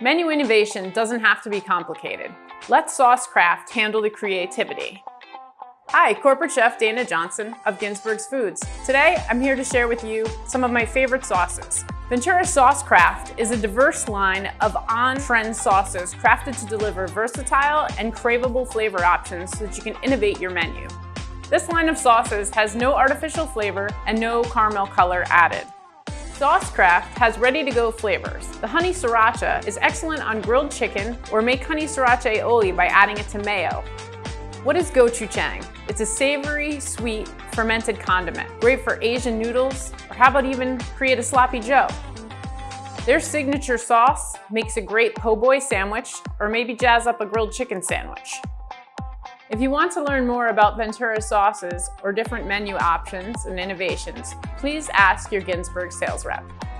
Menu innovation doesn't have to be complicated. Let Saucecraft handle the creativity. Hi, Corporate Chef Dana Johnson of Ginsberg's Foods. Today, I'm here to share with you some of my favorite sauces. Ventura Saucecraft is a diverse line of on-trend sauces crafted to deliver versatile and craveable flavor options so that you can innovate your menu. This line of sauces has no artificial flavor and no caramel color added. Saucecraft has ready-to-go flavors. The honey sriracha is excellent on grilled chicken or make honey sriracha aioli by adding it to mayo. What is gochujang? It's a savory, sweet, fermented condiment. Great for Asian noodles, or how about even create a sloppy joe? Their signature sauce makes a great po' boy sandwich, or maybe jazz up a grilled chicken sandwich. If you want to learn more about Ventura sauces or different menu options and innovations, please ask your Ginsberg sales rep.